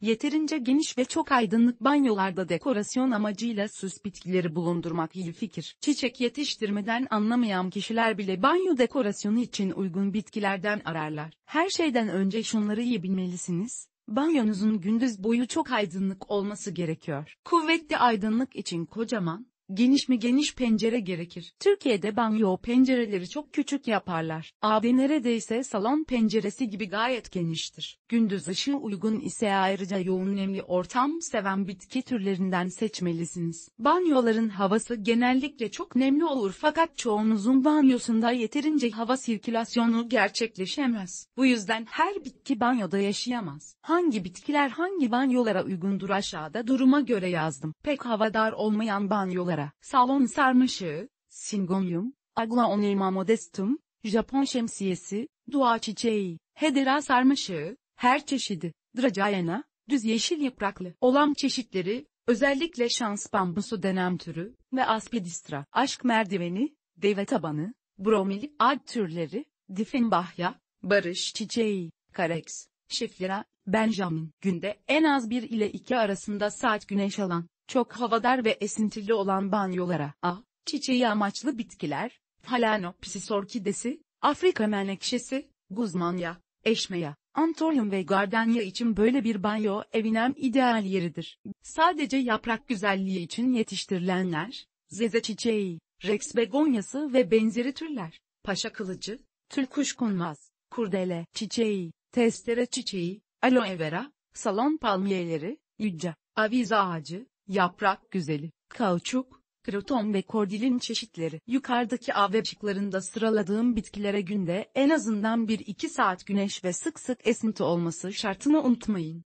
Yeterince geniş ve çok aydınlık banyolarda dekorasyon amacıyla süs bitkileri bulundurmak iyi fikir. Çiçek yetiştirmeden anlamayan kişiler bile banyo dekorasyonu için uygun bitkilerden ararlar. Her şeyden önce şunları iyi bilmelisiniz. Banyonuzun gündüz boyu çok aydınlık olması gerekiyor. Kuvvetli aydınlık için kocaman, Geniş mi geniş pencere gerekir. Türkiye'de banyo pencereleri çok küçük yaparlar. AB neredeyse salon penceresi gibi gayet geniştir. Gündüz ışığı uygun ise ayrıca yoğun nemli ortam seven bitki türlerinden seçmelisiniz. Banyoların havası genellikle çok nemli olur fakat çoğunuzun banyosunda yeterince hava sirkülasyonu gerçekleşemez. Bu yüzden her bitki banyoda yaşayamaz. Hangi bitkiler hangi banyolara uygundur aşağıda duruma göre yazdım. Pek havadar olmayan banyolar salon sarmaşığı, singonium, aglaonema modestum, Japon şemsiyesi, dua çiçeği, hedera sarmaşığı, her çeşidi, dracayana, düz yeşil yapraklı olan çeşitleri, özellikle şans bambusu denen türü ve aspidistra, aşk merdiveni, deve tabanı, bromeli ad türleri, difenbahya, barış çiçeği, kareks, şiflera, benjamin, günde en az 1 ile 2 arasında saat güneş alan, çok havadar ve esintili olan banyolara A. Çiçeği amaçlı bitkiler, Phalaenopsis orkidesi, Afrika menekşesi, Guzmanya, Eşmeya, Antorium ve Gardenia için böyle bir banyo evinem ideal yeridir. Sadece yaprak güzelliği için yetiştirilenler, zeze çiçeği, Rex begonyası ve benzeri türler, paşa kılıcı, tül kuşkonmaz, kurdele çiçeği, testere çiçeği, aloe vera, salon palmiyeleri, yücca, aviz ağacı, yaprak güzeli, kauçuk, kroton ve kordilin çeşitleri. Yukarıdaki av ve şıklarında sıraladığım bitkilere günde en azından 1-2 saat güneş ve sık sık esinti olması şartını unutmayın.